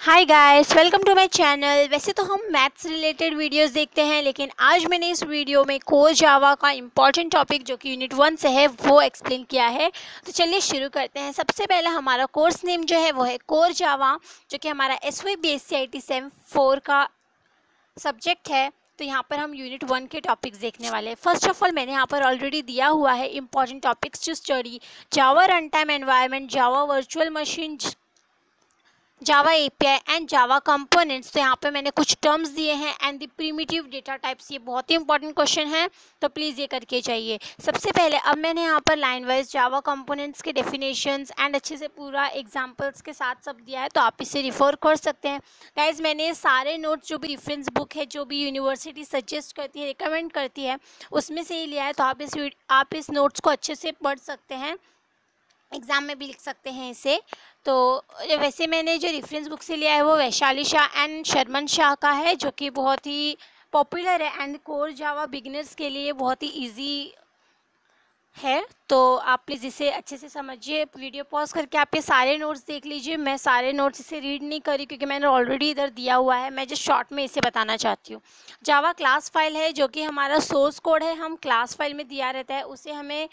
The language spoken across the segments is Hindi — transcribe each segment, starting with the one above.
Hi guys welcome to my channel वैसे तो हम मैथ्स रिलेटेड वीडियोस देखते हैं, लेकिन आज मैंने इस वीडियो में कोर जावा का इंपॉर्टेंट टॉपिक जो कि यूनिट वन से है, वो एक्सप्लेन किया है। तो चलिए शुरू करते हैं। सबसे पहले हमारा कोर्स नेम जो है, वो है कोर जावा जो कि हमारा S Y B S C I T sem four का सब्जेक्ट है। तो यहाँ पर हम यूनिट वन के टॉपिक्स देखने वाले हैं। फ़र्स्ट ऑफ़ ऑल मैंने यहाँ पर ऑलरेडी दिया हुआ है important topics to study Java run time environment Java virtual machine Java API and Java components तो यहाँ पे मैंने कुछ टर्म्स दिए हैं and the primitive data types ये बहुत ही इंपॉर्टेंट क्वेश्चन है तो प्लीज़ ये करके जाइए। सबसे पहले, अब मैंने यहाँ पर लाइन वाइज जावा कंपोनेंट्स के डेफिनेशंस एंड अच्छे से पूरा एग्जाम्पल्स के साथ सब दिया है तो आप इसे रिफ़र कर सकते हैं। गाइज़ मैंने सारे नोट्स जो भी रेफरेंस बुक है, जो भी यूनिवर्सिटी सजेस्ट करती है रिकमेंड करती है, उसमें से ही लिया है तो आप इस आप इस नोट्स को अच्छे से पढ़ सकते हैं। एग्ज़ाम में भी लिख सकते हैं इसे। तो वैसे मैंने जो रेफरेंस बुक से लिया है वो वैशाली शाह एंड शर्मन शाह का है, जो कि बहुत ही पॉपुलर है एंड कोर जावा बिगनर्स के लिए बहुत ही इजी है। तो आप प्लीज़ इसे अच्छे से समझिए वीडियो पॉज करके आप ये सारे नोट्स देख लीजिए। मैं सारे नोट्स इसे रीड नहीं करी क्योंकि मैंने ऑलरेडी इधर दिया हुआ है। मैं जस्ट शॉर्ट में इसे बताना चाहती हूँ। जावा क्लास फ़ाइल है जो कि हमारा सोर्स कोड है, हम क्लास फ़ाइल में दिया रहता है। उसे हमें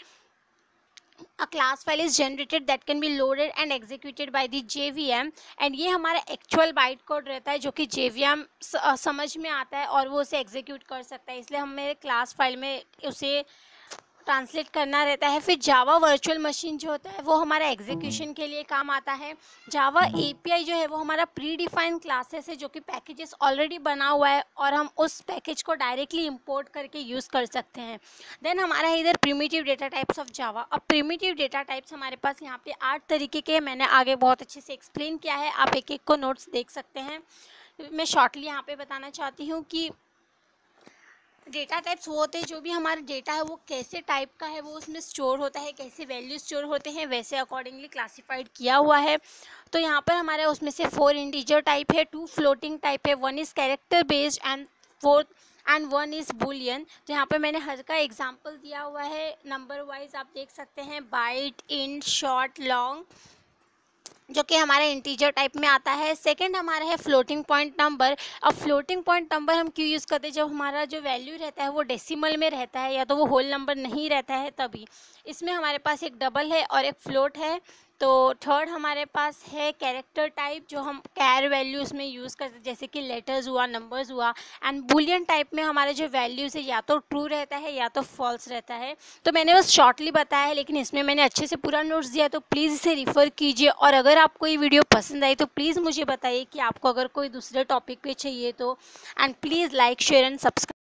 a class file is generated that can be loaded and executed by the JVM and ये हमारा actual byte code रहता है जो कि JVM समझ में आता है और वो उसे execute कर सकता है इसलिए हमें class file में उसे ट्रांसलेट करना रहता है। फिर जावा वर्चुअल मशीन जो होता है, वो हमारा एग्जीक्यूशन के लिए काम आता है। जावा एपीआई जो है, वो हमारा प्री डिफाइंड क्लासेस है, जो कि पैकेजेस ऑलरेडी बना हुआ है और हम उस पैकेज को डायरेक्टली इम्पोर्ट करके यूज़ कर सकते हैं। देन हमारा इधर primitive data types of Java अब प्रीमिटिव डेटा टाइप्स हमारे पास यहाँ पे आठ तरीके के मैंने आगे बहुत अच्छे से एक्सप्लेन किया है। आप एक एक को नोट्स देख सकते हैं। मैं शॉर्टली यहाँ पे बताना चाहती हूँ कि डेटा टाइप्स वो होते हैं, जो भी हमारा डेटा है, वो कैसे टाइप का है, वो उसमें स्टोर होता है, कैसे वैल्यू स्टोर होते हैं, वैसे अकॉर्डिंगली क्लासिफाइड किया हुआ है। तो यहाँ पर हमारे उसमें से फोर इंटीजर टाइप है टू फ्लोटिंग टाइप है one is character based and fourth and one is boolean तो यहाँ पर मैंने हर का एग्ज़ाम्पल दिया हुआ है नंबर वाइज आप देख सकते हैं बाइट इन शॉर्ट लॉन्ग जो कि हमारा इंटीजर टाइप में आता है। सेकंड हमारा है फ्लोटिंग पॉइंट नंबर अब फ्लोटिंग पॉइंट नंबर हम क्यों यूज़ करते हैं? जब हमारा जो वैल्यू रहता है वो डेसिमल में रहता है या तो वो होल नंबर नहीं रहता है तभी। इसमें हमारे पास एक डबल है और एक फ्लोट है। तो थर्ड हमारे पास है कैरेक्टर टाइप जो हम कैर वैल्यूज़ में यूज़ करते हैं, जैसे कि लेटर्स हुआ नंबर्स हुआ एंड बुलियन टाइप में हमारे जो वैल्यूज़ है, या तो ट्रू रहता है, या तो फॉल्स रहता है। तो मैंने बस शॉर्टली बताया है, लेकिन इसमें मैंने अच्छे से पूरा नोट्स दिया तो प्लीज़ इसे रिफ़र कीजिए। और अगर आपको ये वीडियो पसंद आई तो प्लीज़ मुझे बताइए कि आपको अगर कोई दूसरे टॉपिक पर चाहिए तो and please like share and subscribe